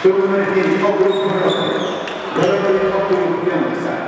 Dove non è pieno, no, quello che non è We Dove non è.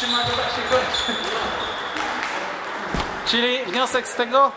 trzyma, to tak się kończy. Czyli wniosek z tego?